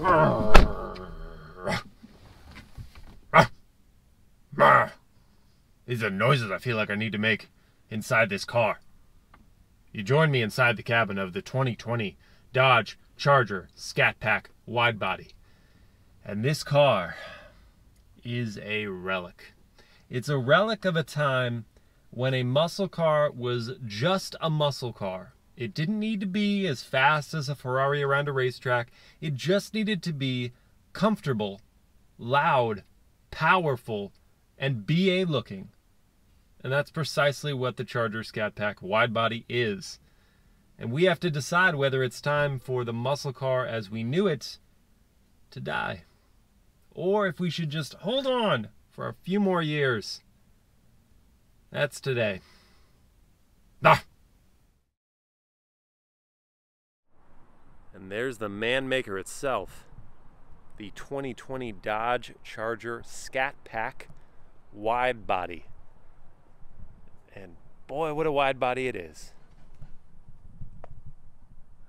These are noises I feel like I need to make inside this car. You join me inside the cabin of the 2020 Dodge Charger Scat Pack Wide Body. And this car is a relic. It's a relic of a time when a muscle car was just a muscle car. It didn't need to be as fast as a Ferrari around a racetrack. It just needed to be comfortable, loud, powerful, and BA looking. And that's precisely what the Charger Scat Pack wide body is. And we have to decide whether it's time for the muscle car as we knew it to die. Or if we should just hold on for a few more years. That's today. Ah! And there's the man maker itself. The 2020 Dodge Charger Scat Pack wide body. And boy, what a wide body it is.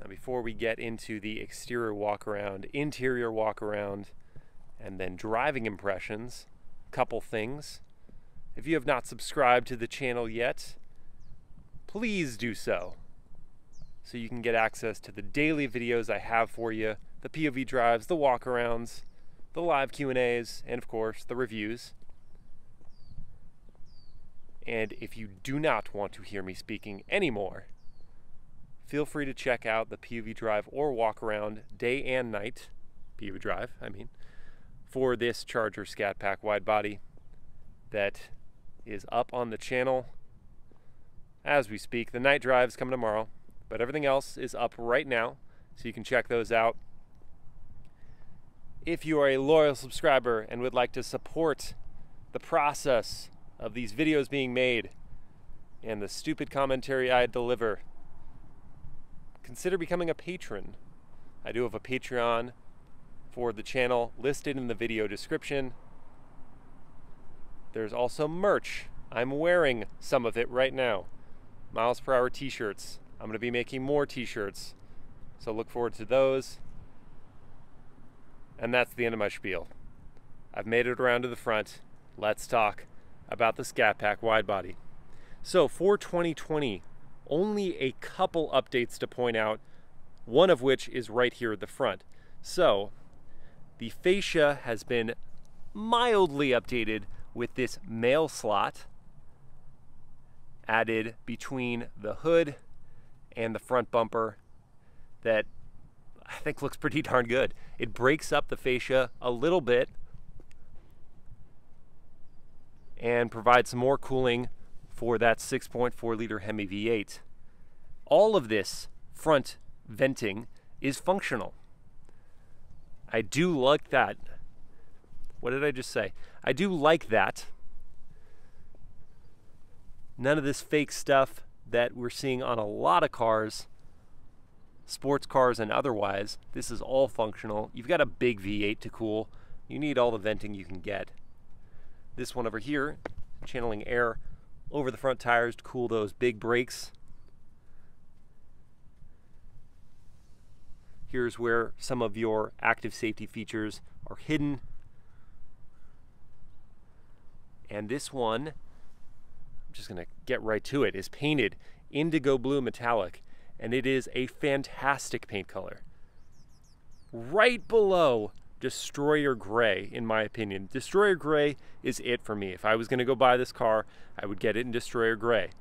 Now, before we get into the exterior walk around, interior walk around, and then driving impressions, a couple things. If you have not subscribed to the channel yet, please do so so you can get access to the daily videos I have for you, the POV drives, the walkarounds, the live Q&As, and of course, the reviews. And if you do not want to hear me speaking anymore, feel free to check out the POV drive or walk around day and night, POV drive, I mean, for this Charger Scat Pack wide body that is up on the channel as we speak. The night drives come tomorrow, but everything else is up right now, so you can check those out. If you are a loyal subscriber and would like to support the process of these videos being made and the stupid commentary I deliver, consider becoming a patron. I do have a Patreon for the channel listed in the video description. There's also merch. I'm wearing some of it right now. Miles per hour t shirts. I'm going to be making more t shirts. So look forward to those. And that's the end of my spiel. I've made it around to the front. Let's talk about the Scat Pack wide body. So for 2020, only a couple updates to point out, one of which is right here at the front. So the fascia has been mildly updated with this mail slot added between the hood and the front bumper that I think looks pretty darn good. It breaks up the fascia a little bit and provides some more cooling for that 6.4 liter Hemi V8. All of this front venting is functional. I do like that. What did I just say? I do like that. None of this fake stuff that we're seeing on a lot of cars, sports cars and otherwise. This is all functional. You've got a big V8 to cool. You need all the venting you can get. This one over here, channeling air over the front tires to cool those big brakes. Here's where some of your active safety features are hidden. And this one, I'm just gonna get right to it, is painted indigo blue metallic. And it is a fantastic paint color. Right below Destroyer Gray, in my opinion. Destroyer Gray is it for me. If I was to go buy this car, I would get it in Destroyer Gray.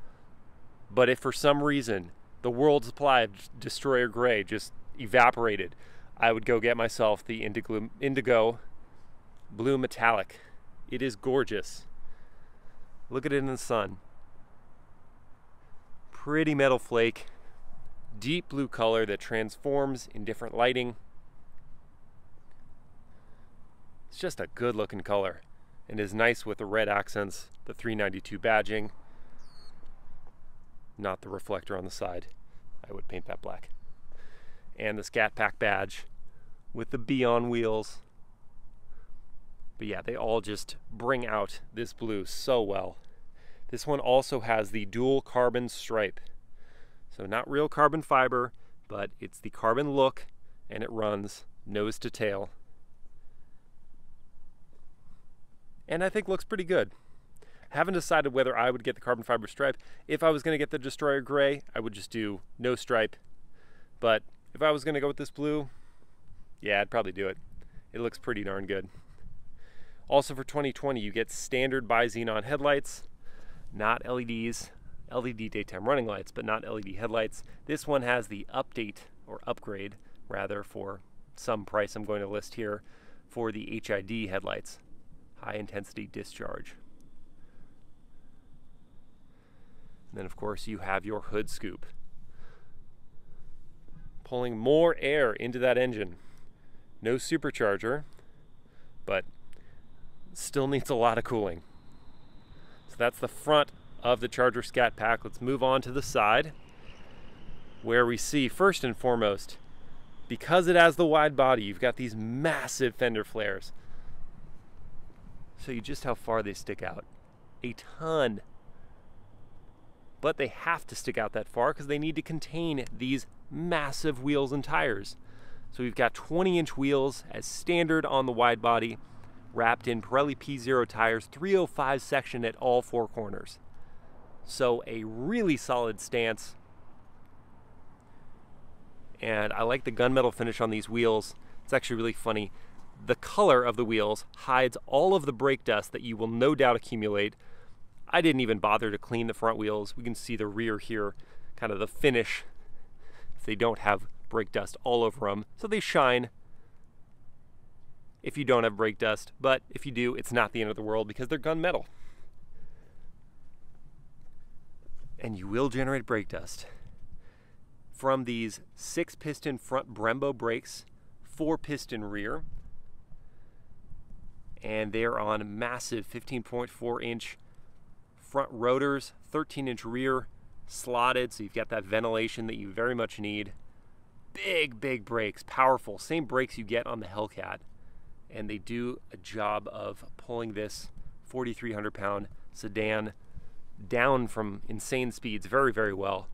But if for some reason the world supply of Destroyer Gray just evaporated, I would go get myself the indigo, indigo blue metallic. It is gorgeous. Look at it in the sun. Pretty metal flake, deep blue color that transforms in different lighting. It's just a good looking color and is nice with the red accents, the 392 badging, not the reflector on the side. I would paint that black. And the Scat Pack badge with the B on wheels. But yeah, they all just bring out this blue so well. This one also has the dual carbon stripe. So not real carbon fiber, but it's the carbon look and it runs nose to tail. And I think looks pretty good. Haven't decided whether I would get the carbon fiber stripe. If I was going to get the Destroyer gray, I would just do no stripe. But if I was going to go with this blue, yeah, I'd probably do it. It looks pretty darn good. Also for 2020, you get standard bi-xenon headlights, not LEDs, LED daytime running lights, but not LED headlights. This one has the update or upgrade, rather, for some price I'm going to list here for the HID headlights, high intensity discharge. And then, of course, you have your hood scoop, pulling more air into that engine. No supercharger, but still needs a lot of cooling. So that's the front of the Charger Scat Pack. Let's move on to the side where we see first and foremost, because it has the wide body, you've got these massive fender flares. So you just how far they stick out. A ton. But they have to stick out that far because they need to contain these massive wheels and tires. So we've got 20 inch wheels as standard on the wide body, wrapped in Pirelli P0 tires, 305 section at all four corners. So a really solid stance. And I like the gunmetal finish on these wheels. It's actually really funny. The color of the wheels hides all of the brake dust that you will no doubt accumulate. I didn't even bother to clean the front wheels. We can see the rear here, kind of the finish. They don't have brake dust all over them, so they shine if you don't have brake dust. But if you do, it's not the end of the world because they're gunmetal and you will generate brake dust from these six piston front Brembo brakes, four piston rear, and they're on massive 15.4 inch front rotors, 13 inch rear slotted, so you've got that ventilation that you very much need. Big, big brakes, powerful, same brakes you get on the Hellcat, and they do a job of pulling this 4,300 pound sedan down from insane speeds very, very well.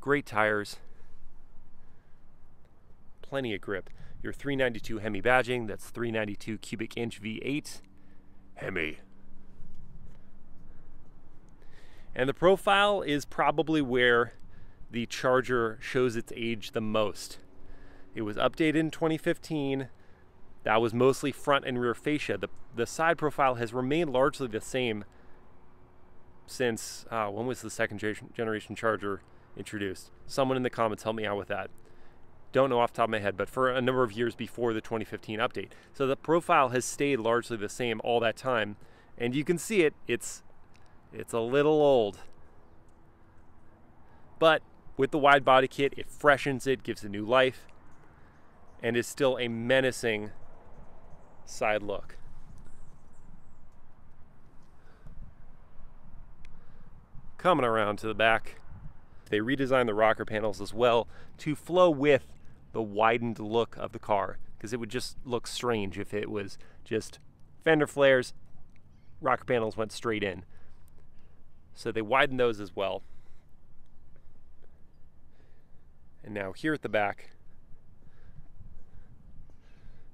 Great tires, plenty of grip. Your 392 Hemi badging, that's 392 cubic inch V8. Hemi. And the profile is probably where the Charger shows its age the most. It was updated in 2015. That was mostly front and rear fascia. The, the side profile has remained largely the same since uh, when was the second generation charger introduced? Someone in the comments help me out with that. Don't know off the top of my head, but for a number of years before the 2015 update. So the profile has stayed largely the same all that time, and you can see it. It's it's a little old, but with the wide body kit, it freshens it, gives it new life, and is still a menacing side look. coming around to the back. They redesigned the rocker panels as well to flow with the widened look of the car because it would just look strange if it was just fender flares, rocker panels went straight in. So they widened those as well. And now here at the back,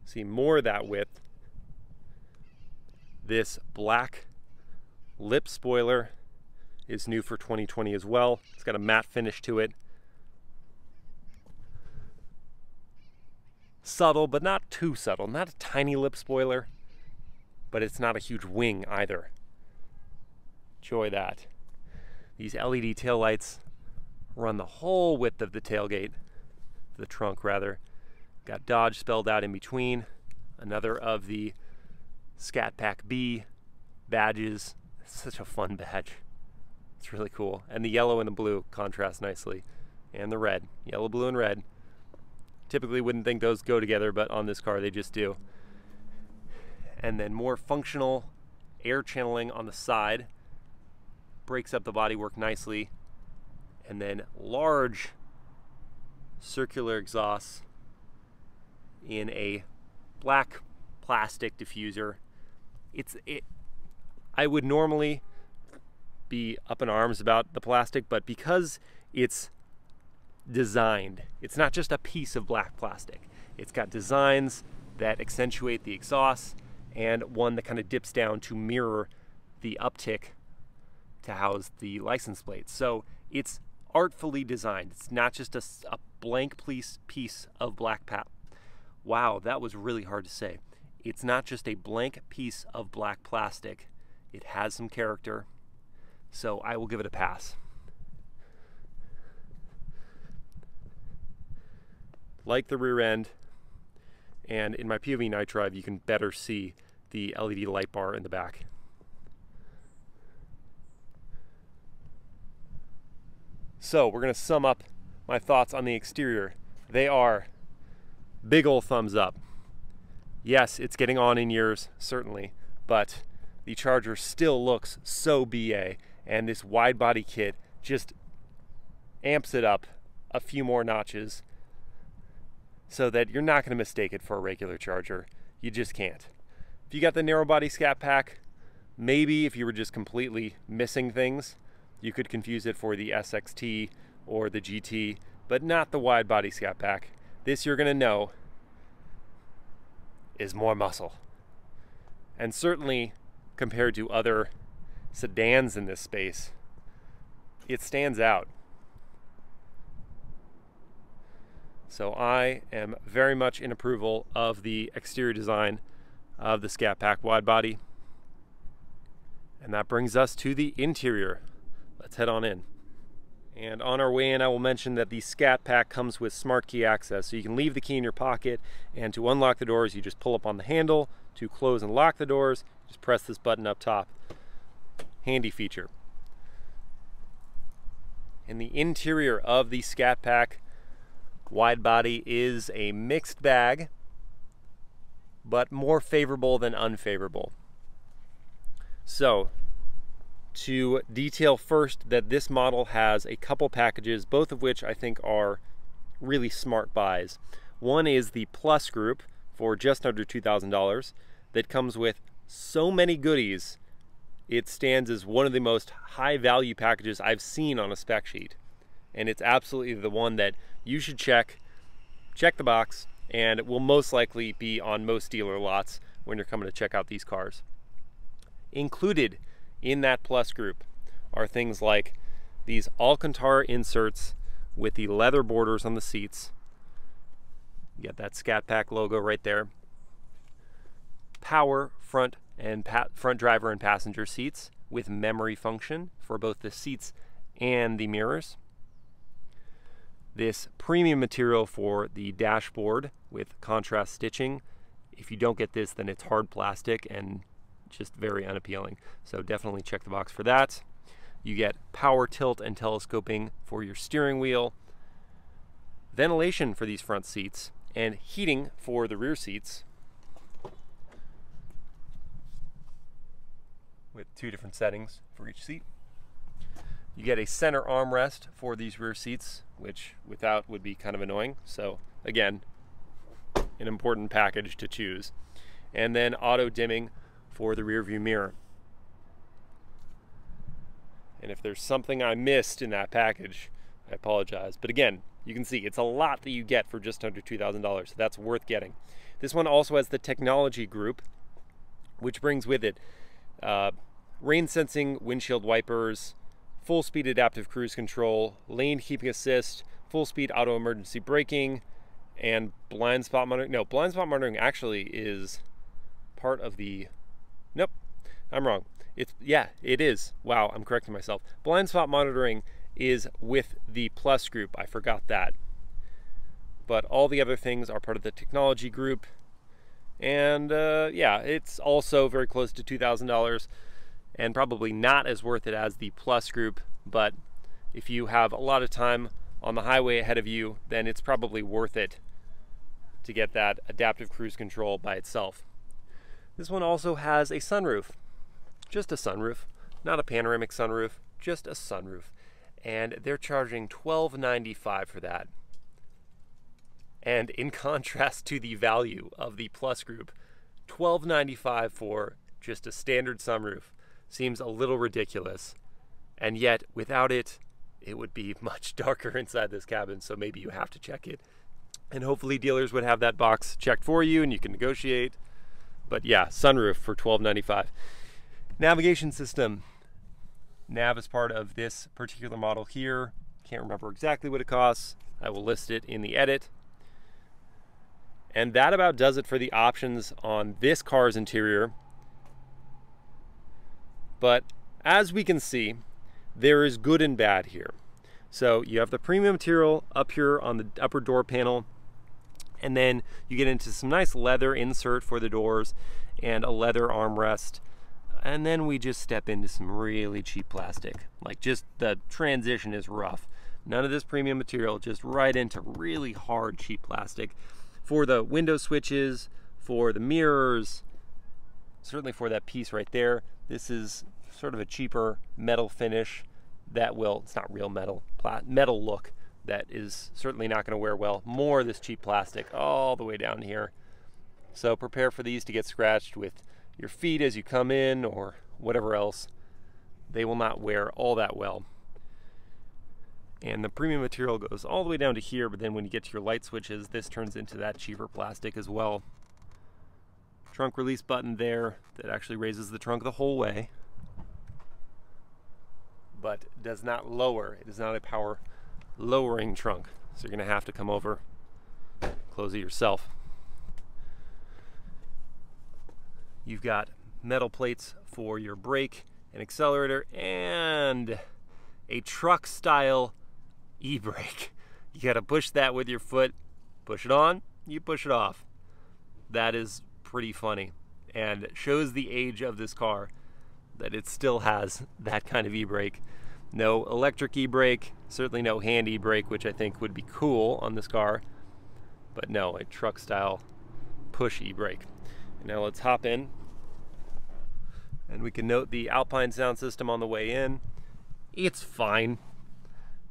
see more of that width. This black lip spoiler is new for 2020 as well. It's got a matte finish to it. Subtle, but not too subtle. Not a tiny lip spoiler, but it's not a huge wing either. Enjoy that. These LED tail lights run the whole width of the tailgate, the trunk rather. Got Dodge spelled out in between. Another of the Scat Pack B badges. such a fun badge. It's really cool. And the yellow and the blue contrast nicely. And the red. Yellow, blue, and red. Typically wouldn't think those go together, but on this car they just do. And then more functional air channeling on the side. Breaks up the bodywork nicely. And then large circular exhausts in a black plastic diffuser. It's it I would normally be up in arms about the plastic, but because it's designed, it's not just a piece of black plastic. It's got designs that accentuate the exhaust and one that kind of dips down to mirror the uptick to house the license plate. So it's artfully designed. It's not just a, a blank piece, piece of black pap. Wow, that was really hard to say. It's not just a blank piece of black plastic. It has some character. So I will give it a pass. Like the rear end, and in my POV night drive, you can better see the LED light bar in the back. So we're gonna sum up my thoughts on the exterior. They are big ol' thumbs up. Yes, it's getting on in years, certainly, but the Charger still looks so BA, and this wide body kit just amps it up a few more notches so that you're not gonna mistake it for a regular Charger. You just can't. If you got the narrow body scat pack, maybe if you were just completely missing things, you could confuse it for the SXT or the GT, but not the wide body scat pack. This you're gonna know is more muscle. And certainly compared to other sedans in this space, it stands out. So I am very much in approval of the exterior design of the Scat Pack wide body. And that brings us to the interior. Let's head on in. And on our way in, I will mention that the Scat Pack comes with smart key access. So you can leave the key in your pocket, and to unlock the doors, you just pull up on the handle. To close and lock the doors, just press this button up top. Handy feature. In the interior of the Scat Pack wide body is a mixed bag but more favorable than unfavorable. So, to detail first that this model has a couple packages, both of which I think are really smart buys. One is the Plus group for just under $2,000 that comes with so many goodies, it stands as one of the most high value packages I've seen on a spec sheet. And it's absolutely the one that you should check. Check the box, and it will most likely be on most dealer lots when you're coming to check out these cars. Included in that plus group are things like these Alcantara inserts with the leather borders on the seats. You get that Scat Pack logo right there. Power front and front driver and passenger seats with memory function for both the seats and the mirrors this premium material for the dashboard with contrast stitching. If you don't get this, then it's hard plastic and just very unappealing. So definitely check the box for that. You get power tilt and telescoping for your steering wheel, ventilation for these front seats, and heating for the rear seats with two different settings for each seat. You get a center armrest for these rear seats, which without would be kind of annoying. So again, an important package to choose. And then auto dimming for the rearview mirror. And if there's something I missed in that package, I apologize. But again, you can see it's a lot that you get for just under $2,000. So that's worth getting. This one also has the technology group, which brings with it uh, rain sensing windshield wipers, full speed adaptive cruise control, lane keeping assist, full speed auto emergency braking, and blind spot monitoring. No, blind spot monitoring actually is part of the. Nope, I'm wrong. It's yeah, it is. Wow, I'm correcting myself. Blind spot monitoring is with the plus group. I forgot that. But all the other things are part of the technology group. And uh, yeah, it's also very close to $2,000 and probably not as worth it as the Plus group. But if you have a lot of time on the highway ahead of you, then it's probably worth it to get that adaptive cruise control by itself. This one also has a sunroof, just a sunroof, not a panoramic sunroof, just a sunroof. And they're charging $12.95 for that. And in contrast to the value of the Plus group, $12.95 for just a standard sunroof seems a little ridiculous. And yet, without it, it would be much darker inside this cabin, so maybe you have to check it. And hopefully dealers would have that box checked for you and you can negotiate. But yeah, sunroof for $12.95. Navigation system. Nav is part of this particular model here. Can't remember exactly what it costs. I will list it in the edit. And that about does it for the options on this car's interior. But as we can see, there is good and bad here. So you have the premium material up here on the upper door panel, and then you get into some nice leather insert for the doors and a leather armrest. And then we just step into some really cheap plastic. Like just the transition is rough. None of this premium material, just right into really hard cheap plastic for the window switches, for the mirrors, certainly for that piece right there. This is sort of a cheaper metal finish that will, it's not real metal, metal look that is certainly not going to wear well. More of this cheap plastic all the way down here. So prepare for these to get scratched with your feet as you come in or whatever else. They will not wear all that well. And the premium material goes all the way down to here, but then when you get to your light switches, this turns into that cheaper plastic as well. Trunk release button there that actually raises the trunk the whole way, but does not lower. It is not a power lowering trunk. So you're gonna have to come over, close it yourself. You've got metal plates for your brake and accelerator and a truck style e-brake. You got to push that with your foot. Push it on, you push it off. That is pretty funny and shows the age of this car that it still has that kind of e-brake. No electric e-brake, certainly no hand e-brake, which I think would be cool on this car, but no, a truck style push e-brake. Now let's hop in and we can note the Alpine sound system on the way in. It's fine.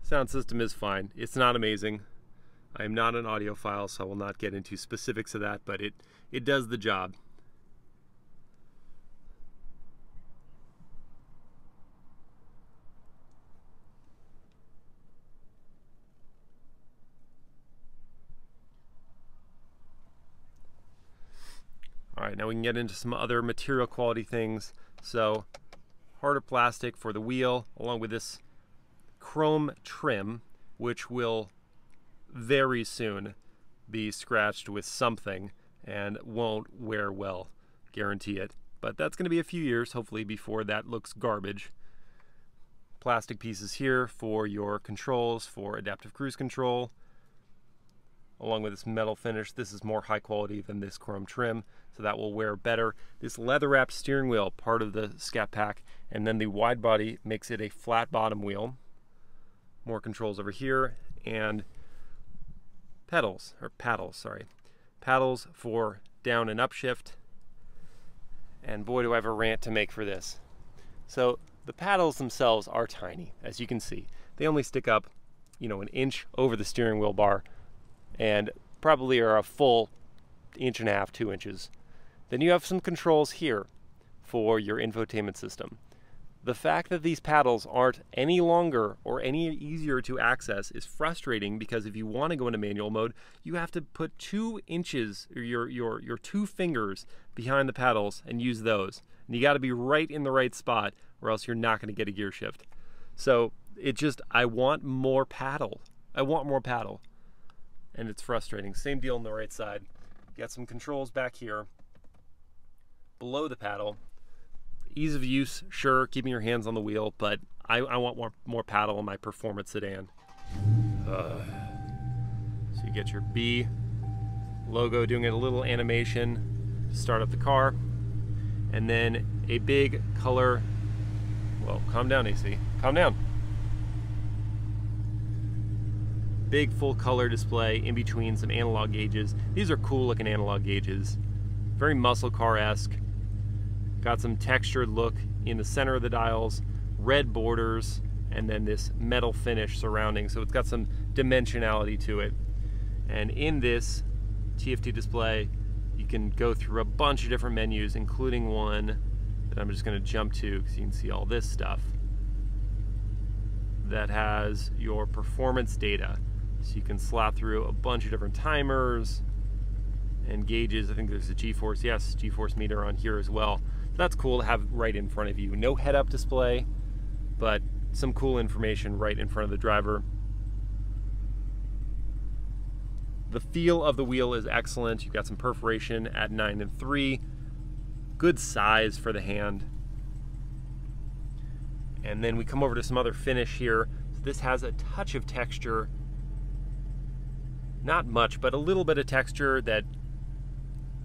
Sound system is fine. It's not amazing. I am not an audiophile, so I will not get into specifics of that, but it, it does the job. Right, now we can get into some other material quality things. So harder plastic for the wheel, along with this chrome trim, which will very soon be scratched with something and won't wear well, guarantee it. But that's going to be a few years, hopefully, before that looks garbage. Plastic pieces here for your controls, for adaptive cruise control, along with this metal finish. This is more high quality than this chrome trim, so that will wear better. This leather wrapped steering wheel, part of the Scat Pack, and then the wide body makes it a flat bottom wheel more controls over here, and pedals, or paddles, sorry. Paddles for down and upshift. And boy, do I have a rant to make for this. So the paddles themselves are tiny, as you can see. They only stick up, you know, an inch over the steering wheel bar and probably are a full inch and a half, two inches. Then you have some controls here for your infotainment system. The fact that these paddles aren't any longer or any easier to access is frustrating because if you want to go into manual mode, you have to put two inches, or your, your, your two fingers behind the paddles and use those. And you got to be right in the right spot or else you're not going to get a gear shift. So it just, I want more paddle. I want more paddle. And it's frustrating. Same deal on the right side. Got some controls back here below the paddle ease of use, sure, keeping your hands on the wheel, but I, I want more, more paddle in my performance sedan. Uh, so you get your B logo doing a little animation to start up the car, and then a big color. Well, calm down, AC. Calm down. Big full color display in between some analog gauges. These are cool looking analog gauges. Very muscle car esque Got some textured look in the center of the dials, red borders, and then this metal finish surrounding. So it's got some dimensionality to it. And in this TFT display, you can go through a bunch of different menus, including one that I'm just going to jump to because you can see all this stuff that has your performance data. So you can slot through a bunch of different timers and gauges. I think there's a G-force, yes, G-force meter on here as well. That's cool to have right in front of you. No head-up display, but some cool information right in front of the driver. The feel of the wheel is excellent. You've got some perforation at 9 and 3. Good size for the hand. And then we come over to some other finish here. So this has a touch of texture. Not much, but a little bit of texture that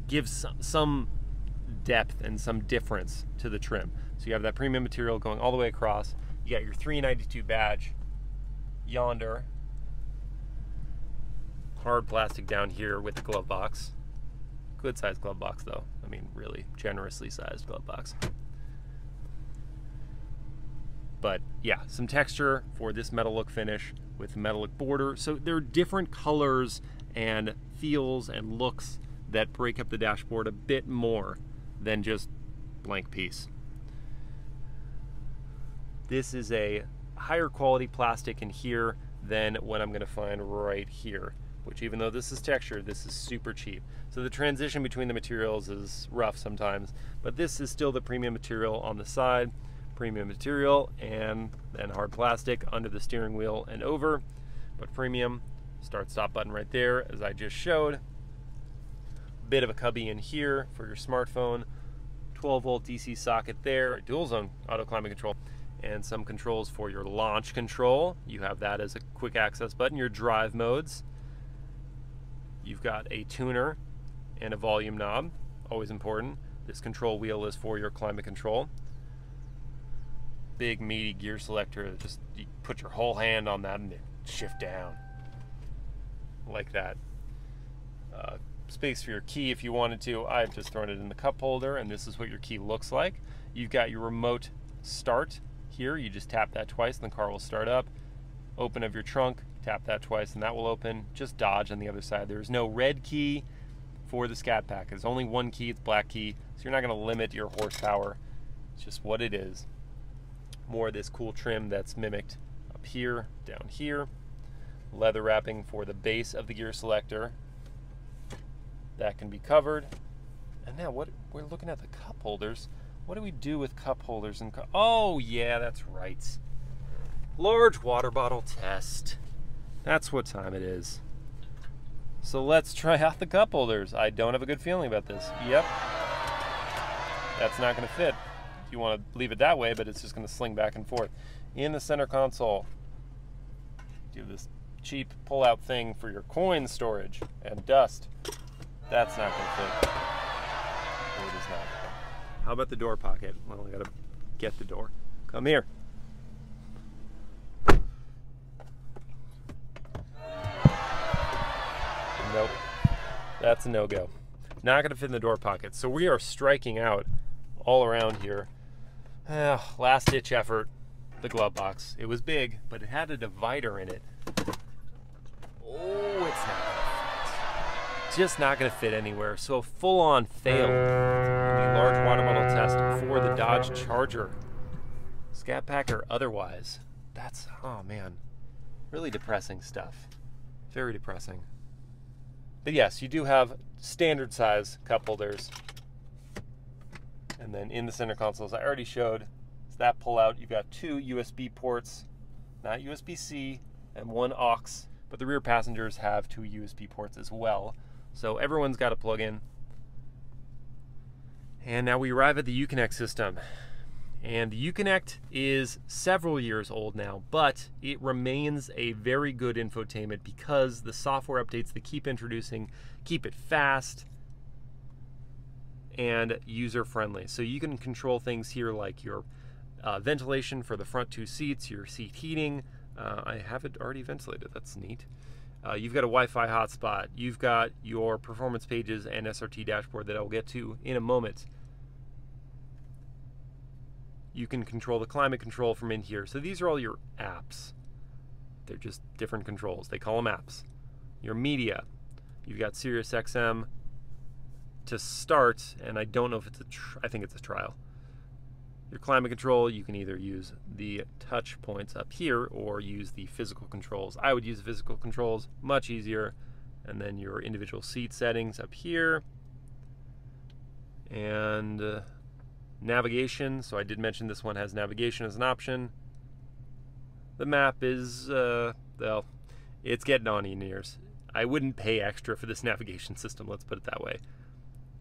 gives some depth and some difference to the trim. So you have that premium material going all the way across. You got your 392 badge yonder. Hard plastic down here with the glove box. Good sized glove box though. I mean, really generously sized glove box. But yeah, some texture for this metal look finish with metallic border. So there are different colors and feels and looks that break up the dashboard a bit more than just blank piece. This is a higher quality plastic in here than what I'm going to find right here, which even though this is textured, this is super cheap. So the transition between the materials is rough sometimes, but this is still the premium material on the side premium material and then hard plastic under the steering wheel and over. But premium, start stop button right there as I just showed. Bit of a cubby in here for your smartphone. 12 volt DC socket there, dual zone auto climate control, and some controls for your launch control. You have that as a quick access button. Your drive modes. You've got a tuner and a volume knob, always important. This control wheel is for your climate control big meaty gear selector that just you put your whole hand on that and shift down. Like that. Uh, space for your key if you wanted to. I've just thrown it in the cup holder and this is what your key looks like. You've got your remote start here. You just tap that twice and the car will start up. Open of your trunk tap that twice and that will open. Just dodge on the other side. There's no red key for the scat pack. There's only one key it's black key. So you're not going to limit your horsepower. It's just what it is more of this cool trim that's mimicked up here, down here. Leather wrapping for the base of the gear selector. That can be covered. And now what we're looking at the cup holders. What do we do with cup holders and cu Oh yeah, that's right. Large water bottle test. That's what time it is. So let's try out the cup holders. I don't have a good feeling about this. Yep. That's not going to fit you want to leave it that way, but it's just going to sling back and forth. In the center console, you have this cheap pull-out thing for your coin storage and dust. That's not going to fit. It is not. How about the door pocket? Well, I got to get the door. Come here. Nope. That's a no-go. Not going to fit in the door pocket. So we are striking out all around here last ditch effort, the glove box. It was big, but it had a divider in it. Oh, it's not. Just not gonna fit anywhere. So a full-on fail the large water bottle test for the Dodge Charger. Scat Pack or otherwise. That's, oh man, really depressing stuff. Very depressing. But yes, you do have standard size cup holders and then in the center console, as I already showed, is that pullout. You've got two USB ports, not USB-C, and one aux, but the rear passengers have two USB ports as well. So everyone's got a plug-in. And now we arrive at the Uconnect system. And the Uconnect is several years old now, but it remains a very good infotainment because the software updates they keep introducing keep it fast, and user friendly. So you can control things here like your uh, ventilation for the front two seats, your seat heating. Uh, I have it already ventilated, that's neat. Uh, you've got a Wi Fi hotspot, you've got your performance pages and SRT dashboard that I'll get to in a moment. You can control the climate control from in here. So these are all your apps. They're just different controls. They call them apps. Your media. You've got SiriusXM, to start, and I don't know if it's a, I think it's a trial. your climate control, you can either use the touch points up here or use the physical controls. I would use the physical controls, much easier. And then your individual seat settings up here. And uh, navigation. So I did mention this one has navigation as an option. The map is, uh, well, it's getting on in years. I wouldn't pay extra for this navigation system, let's put it that way.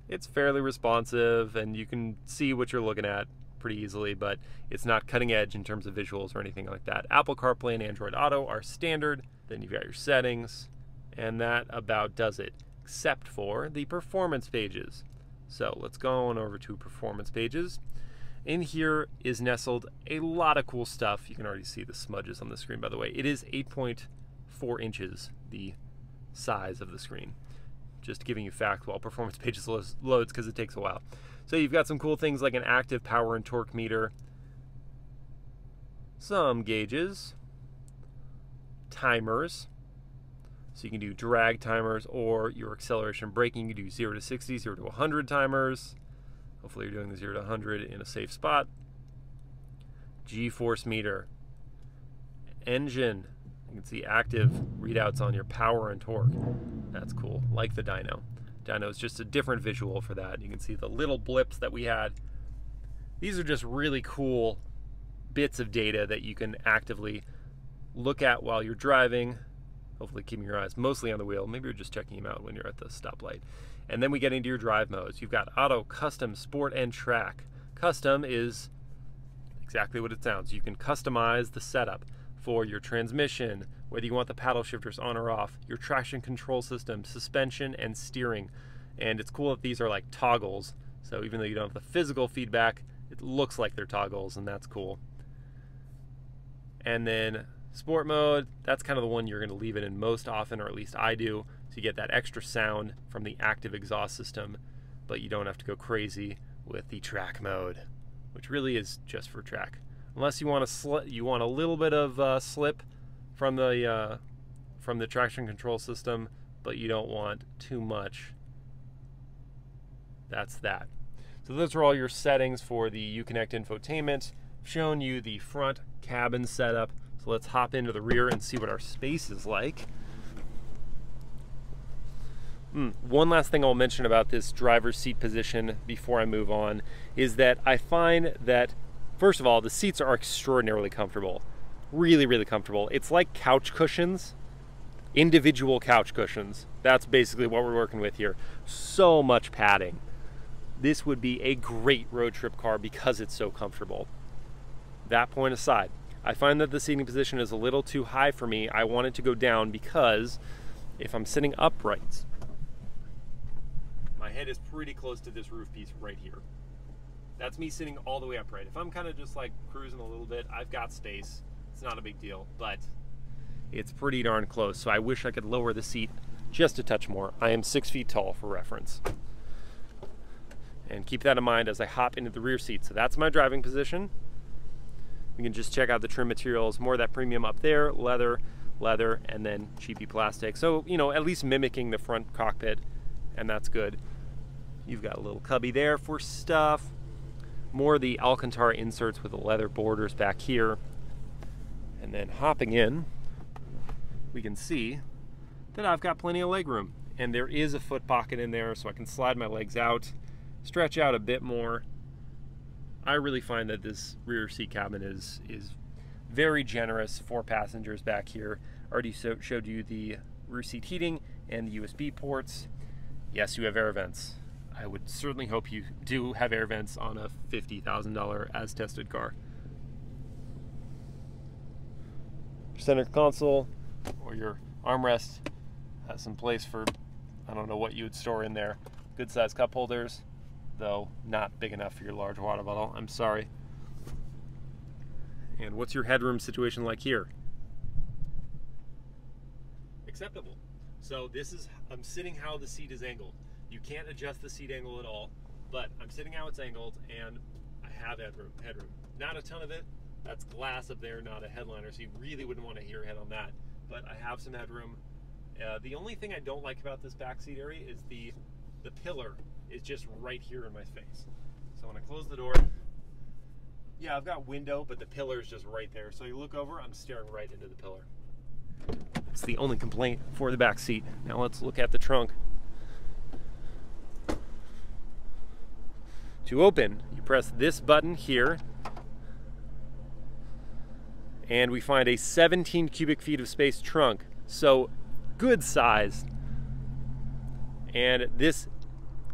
It's fairly responsive and you can see what you're looking at pretty easily, but it's not cutting edge in terms of visuals or anything like that. Apple CarPlay and Android Auto are standard. Then you've got your settings, and that about does it, except for the performance pages. So let's go on over to performance pages. In here is nestled a lot of cool stuff. You can already see the smudges on the screen, by the way. It is 8.4 inches, the size of the screen. Just giving you fact while performance pages loads because it takes a while. So you've got some cool things like an active power and torque meter, some gauges, timers. So you can do drag timers or your acceleration braking. You can do 0 to 60, 0 to 100 timers. Hopefully you're doing the 0 to 100 in a safe spot. G-force meter. Engine. You can see active readouts on your power and torque. That's cool, like the dyno. Dyno is just a different visual for that. You can see the little blips that we had. These are just really cool bits of data that you can actively look at while you're driving, hopefully keeping your eyes mostly on the wheel. Maybe you're just checking them out when you're at the stoplight. And then we get into your drive modes. You've got auto, custom, sport, and track. Custom is exactly what it sounds. You can customize the setup for your transmission, whether you want the paddle shifters on or off, your traction control system, suspension, and steering. And it's cool that these are like toggles. So even though you don't have the physical feedback, it looks like they're toggles, and that's cool. And then sport mode, that's kind of the one you're going to leave it in most often, or at least I do. So you get that extra sound from the active exhaust system, but you don't have to go crazy with the track mode, which really is just for track. Unless you want to you want a little bit of uh, slip from the uh, from the traction control system, but you don't want too much. That's that. So those are all your settings for the Uconnect infotainment. I've shown you the front cabin setup. So let's hop into the rear and see what our space is like. Mm, one last thing I'll mention about this driver's seat position before I move on is that I find that, first of all, the seats are extraordinarily comfortable really, really comfortable. It's like couch cushions, individual couch cushions. That's basically what we're working with here. So much padding. This would be a great road trip car because it's so comfortable. That point aside, I find that the seating position is a little too high for me. I want it to go down because if I'm sitting upright, my head is pretty close to this roof piece right here. That's me sitting all the way upright. If I'm kind of just like cruising a little bit, I've got space. It's not a big deal, but it's pretty darn close. So I wish I could lower the seat just a touch more. I am six feet tall for reference. And keep that in mind as I hop into the rear seat. So that's my driving position. We can just check out the trim materials, more of that premium up there, leather, leather, and then cheapy plastic. So, you know, at least mimicking the front cockpit, and that's good. You've got a little cubby there for stuff. More of the Alcantara inserts with the leather borders back here. And then hopping in, we can see that I've got plenty of leg room. And there is a foot pocket in there so I can slide my legs out, stretch out a bit more. I really find that this rear seat cabin is, is very generous for passengers back here. Already so, showed you the rear seat heating and the USB ports. Yes, you have air vents. I would certainly hope you do have air vents on a $50,000 as tested car. center console or your armrest has some place for I don't know what you would store in there. Good size cup holders, though not big enough for your large water bottle. I'm sorry. And what's your headroom situation like here? Acceptable. So this is I'm sitting how the seat is angled. You can't adjust the seat angle at all, but I'm sitting how it's angled and I have headroom. Headroom. Not a ton of it, that's glass up there, not a headliner, so you really wouldn't want to your head on that. But I have some headroom. Uh, the only thing I don't like about this backseat area is the the pillar is just right here in my face. So when I close the door, Yeah, I've got window, but the pillar is just right there. So you look over, I'm staring right into the pillar. It's the only complaint for the back seat. Now let's look at the trunk. To open, you press this button here, and we find a 17 cubic feet of space trunk. So good size. And this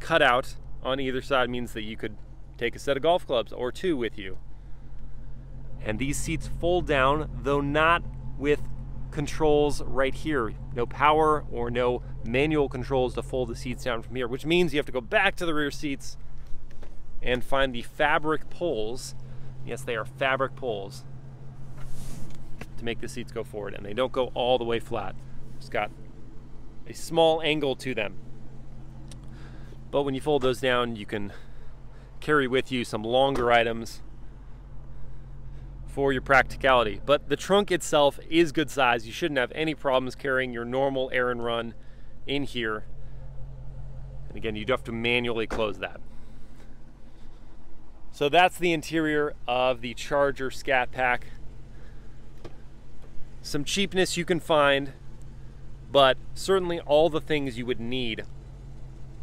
cutout on either side means that you could take a set of golf clubs or two with you. And these seats fold down, though not with controls right here. No power or no manual controls to fold the seats down from here, which means you have to go back to the rear seats and find the fabric poles. Yes, they are fabric poles to make the seats go forward, and they don't go all the way flat. It's got a small angle to them. But when you fold those down, you can carry with you some longer items for your practicality. But the trunk itself is good size. You shouldn't have any problems carrying your normal errand run in here. And again, you'd have to manually close that. So that's the interior of the Charger Scat Pack. Some cheapness you can find, but certainly all the things you would need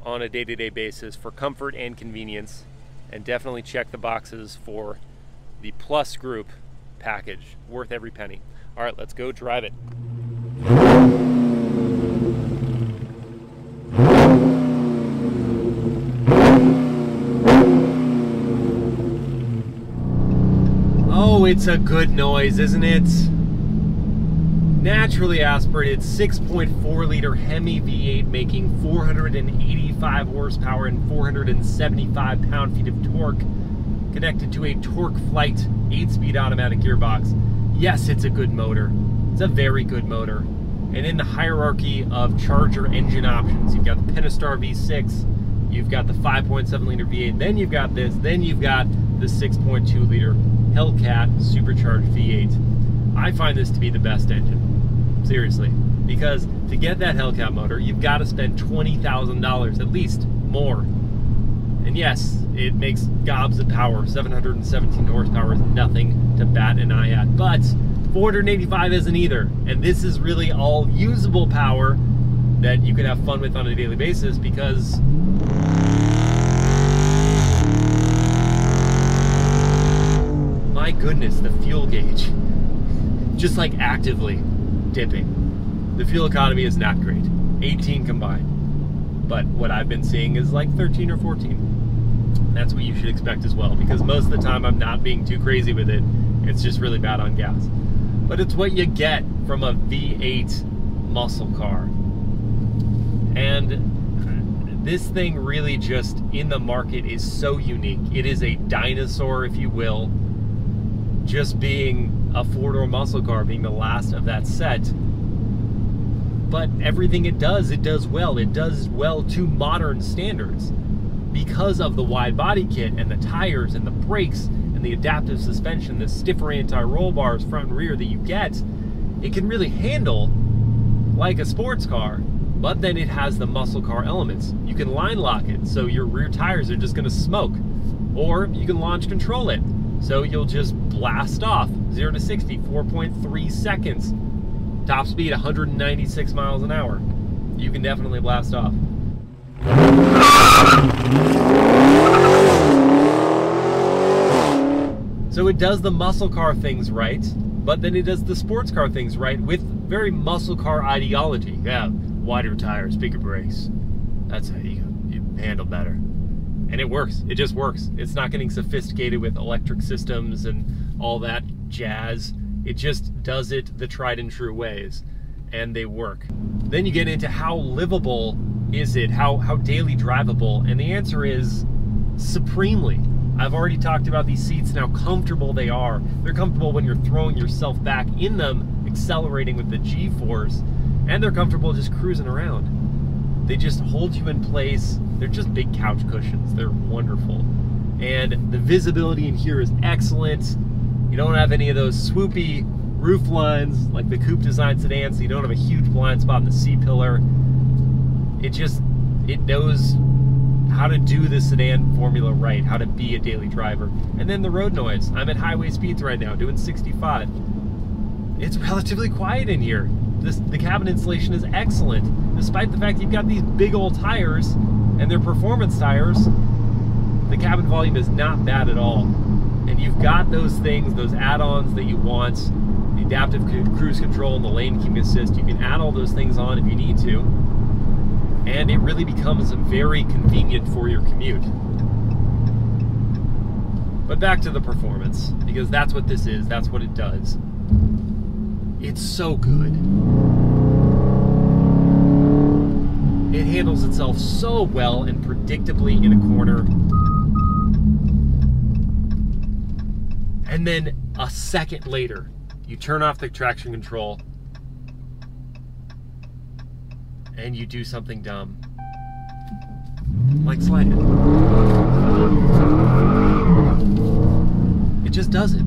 on a day-to-day -day basis for comfort and convenience and definitely check the boxes for the plus group package. Worth every penny. All right, let's go drive it. Oh, it's a good noise, isn't it? Naturally aspirated 6.4 liter Hemi V8 making 485 horsepower and 475 pound feet of torque connected to a TorqueFlite 8-speed automatic gearbox. Yes, it's a good motor. It's a very good motor. And in the hierarchy of Charger engine options, you've got the Pentastar V6, you've got the 5.7 liter V8, then you've got this, then you've got the 6.2 liter Hellcat supercharged V8. I find this to be the best engine. Seriously. Because to get that Hellcat motor, you've got to spend $20,000 at least more and yes, it makes gobs of power. 717 horsepower is nothing to bat an eye at. But 485 isn't either. And this is really all usable power that you can have fun with on a daily basis because goodness, the fuel gauge just like actively dipping. The fuel economy is not great. 18 combined. But what I've been seeing is like 13 or 14 that's what you should expect as well because most of the time I'm not being too crazy with it. It's just really bad on gas. But it's what you get from a V8 muscle car. And this thing really just in the market is so unique. It is a dinosaur, if you will, just being a four-door muscle car, being the last of that set. But everything it does, it does well. It does well to modern standards because of the wide body kit and the tires and the brakes and the adaptive suspension, the stiffer anti-roll bars front and rear that you get, it can really handle like a sports car, but then it has the muscle car elements. You can line lock it, so your rear tires are just gonna smoke. Or you can launch control it, so you'll just blast off 0 to 60, 4.3 seconds. Top speed 196 miles an hour. You can definitely blast off. So it does the muscle car things right, but then it does the sports car things right with very muscle car ideology. Yeah, wider tires, bigger brakes. That's how you, you handle better. And it works. It just works. It's not getting sophisticated with electric systems and all that jazz. It just does it the tried and true ways, and they work. Then you get into how livable is it? How, how daily drivable? And the answer is supremely. I've already talked about these seats and how comfortable they are. They're comfortable when you're throwing yourself back in them, accelerating with the G-force, and they're comfortable just cruising around. They just hold you in place. They're just big couch cushions. They're wonderful. And the visibility in here is excellent. You don't have any of those swoopy roof lines like the coupe design sedan, so you don't have a huge blind spot in the C-pillar it just it knows how to do the sedan formula right, how to be a daily driver. And then the road noise. I'm at highway speeds right now, doing 65. It's relatively quiet in here. This, the cabin insulation is excellent, despite the fact you've got these big old tires and they're performance tires. The cabin volume is not bad at all. And you've got those things, those add-ons that you want, the adaptive cruise control and the lane keeping assist. You can add all those things on if you need to. And it really becomes very convenient for your commute. But back to the performance, because that's what this is, that's what it does. It's so good. It handles itself so well and predictably in a corner. And then a second later, you turn off the traction control and you do something dumb. Like slide it. It just does it.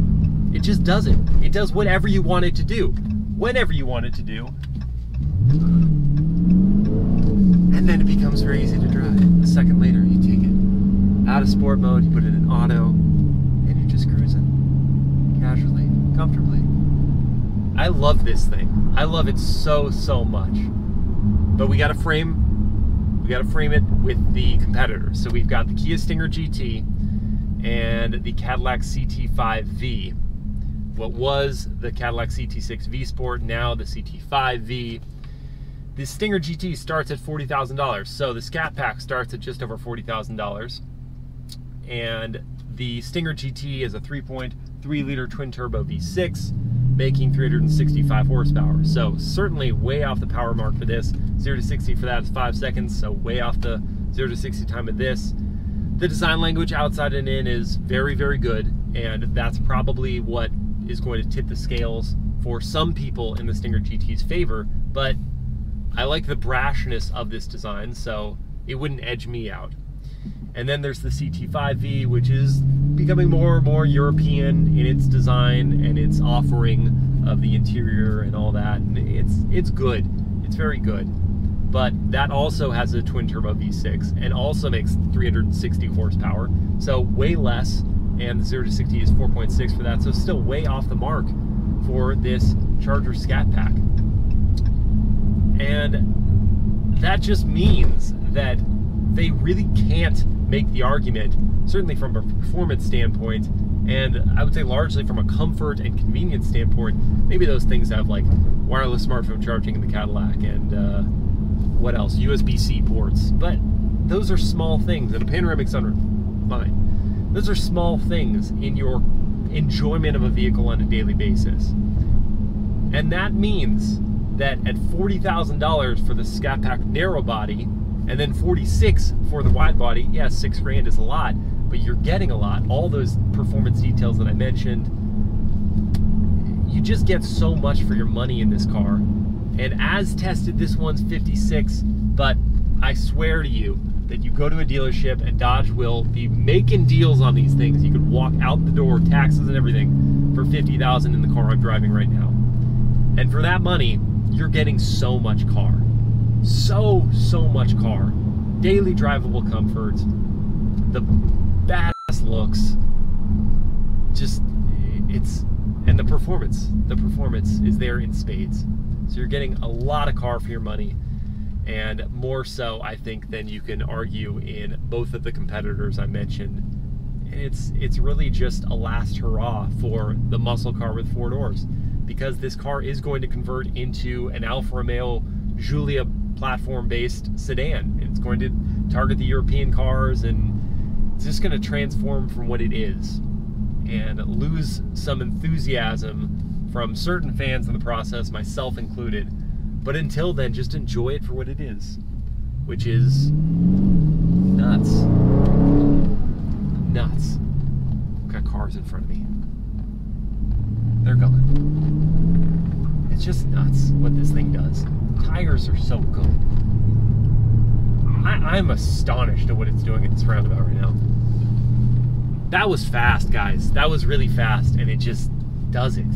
It just does it. It does whatever you want it to do, whenever you want it to do. And then it becomes very easy to drive. A second later, you take it out of sport mode, you put it in auto, and you're just cruising casually, comfortably. I love this thing. I love it so, so much. But we got to frame, we got to frame it with the competitors. So we've got the Kia Stinger GT and the Cadillac CT5V what was the Cadillac CT6 V Sport, now the CT5V. The Stinger GT starts at $40,000. So the Scat Pack starts at just over $40,000. And the Stinger GT is a 3.3 liter twin turbo V6, making 365 horsepower. So certainly way off the power mark for this. 0 to 60 for that is 5 seconds, so way off the 0 to 60 time of this. The design language outside and in is very, very good, and that's probably what is going to tip the scales for some people in the Stinger GT's favor, but I like the brashness of this design, so it wouldn't edge me out. And then there's the CT5V, which is becoming more and more European in its design and its offering of the interior and all that. And it's it's good. It's very good. But that also has a twin turbo V6 and also makes 360 horsepower. So way less and the 0 to 60 is 4.6 for that, so still way off the mark for this Charger Scat Pack. And that just means that they really can't make the argument, certainly from a performance standpoint, and I would say largely from a comfort and convenience standpoint. Maybe those things have like wireless smartphone charging in the Cadillac and uh, what else? USB C ports. But those are small things, and a panoramic sunroof, fine. Those are small things in your enjoyment of a vehicle on a daily basis. And that means that at $40,000 for the Scat Pack narrow body and then 46 for the wide body, yes, yeah, six grand is a lot, but you're getting a lot. All those performance details that I mentioned, you just get so much for your money in this car. And as tested, this one's 56, but I swear to you, that you go to a dealership and Dodge will be making deals on these things. You could walk out the door, taxes and everything, for 50000 in the car I'm driving right now. And for that money, you're getting so much car. So, so much car. Daily drivable comfort, the badass looks, just, it's, and the performance. The performance is there in spades. So you're getting a lot of car for your money and more so, I think, than you can argue in both of the competitors I mentioned. And it's it's really just a last hurrah for the muscle car with four doors, because this car is going to convert into an Alfa Romeo Giulia platform-based sedan. It's going to target the European cars, and it's just going to transform from what it is, and lose some enthusiasm from certain fans in the process, myself included but until then, just enjoy it for what it is, which is nuts. Nuts. Got cars in front of me. They're going. It's just nuts what this thing does. Tires are so good. I, I'm astonished at what it's doing at this roundabout right now. That was fast, guys. That was really fast, and it just does it.